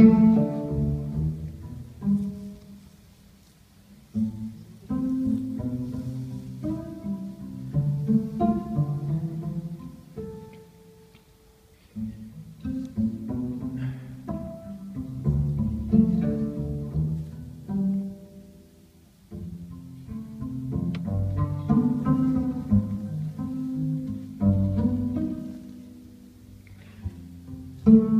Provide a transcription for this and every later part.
thank mm -hmm. you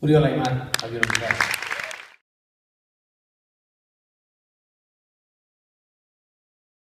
Uriol Aymar, Javier Olivares.